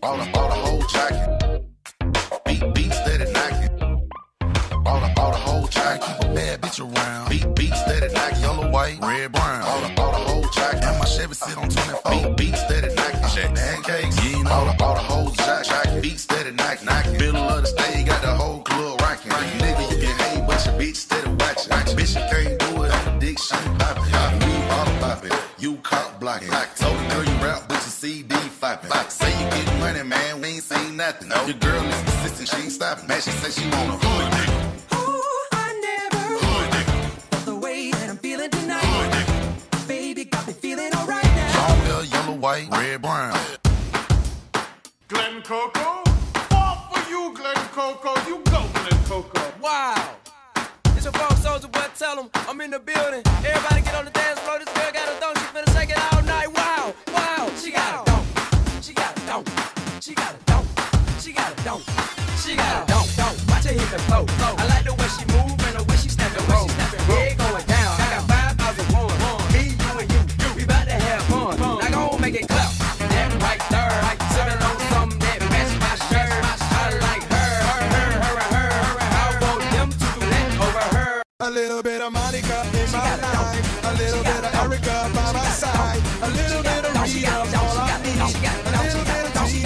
Bought a, bought a whole jacket. Beat, beat, steady knocking. Bought a, bought a whole jacket. Keep a bad bitch around. Beat, beat, steady knocking. Yellow, white, red, brown. Bought a, bought a whole jacket. And my Chevy sit on 24. Beat, beat, steady knocking. Shit, pancakes. You know. Bought a, bought a whole jacket. Beat, steady knocking. knocking. Middle of the stage, got the whole club rocking. Nigga, you can hate, but your bitch steady watching. Bitch, you can't do it. I'm a dick, she ain't popping. We bottle popping. You cop blocking. Told money, we ain't seen nothing. Your girl is consistent, she ain't stopping. Man, she say she want a hood nigga. Ooh, I never felt the way that I'm feeling tonight. Baby, got me feeling alright now. Long hair, yellow, white, red, brown. Glen Coco? Fall for you, Glen Coco. You go, Glen Coco. Wow. It's your phone Soulja Boy, tell him I'm in the building. Everybody get on the dance floor. This She got a dunk. She got a dunk. She got a dunk. dunk. Watch her hit the flow. I like the way she move and the way she snap and roll. Yeah, going down. I got five thousand one. Me, you, and you. We about to have fun. Now go on, make it clap. That right there. Sipping on something that match my shirt. I like her. Her, her, her, her. I want them to do that over her. A little bit of Monica in my life. A little bit of Erica by my side. A little bit of Rita, all I need. A little bit of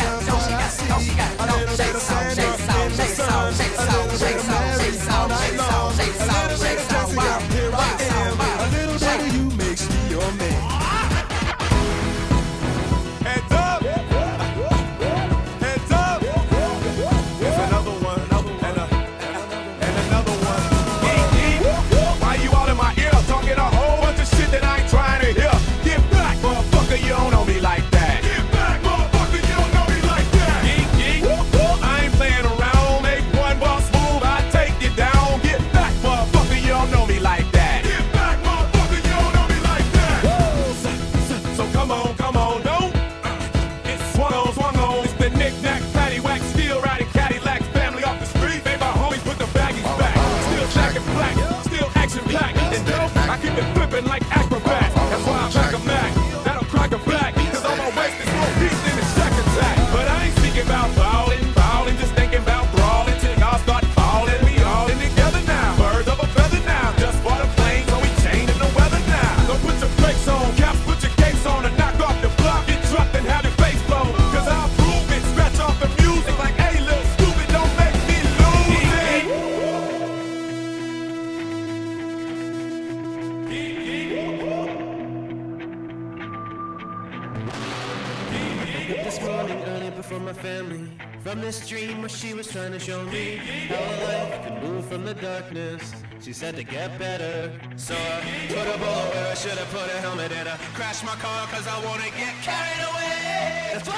like This morning early before my family. From this dream where she was trying to show me. How a life could move from the darkness. She said to get better. So I put a bullet where I should have put a helmet in I crashed my car cause I wanna get carried away. That's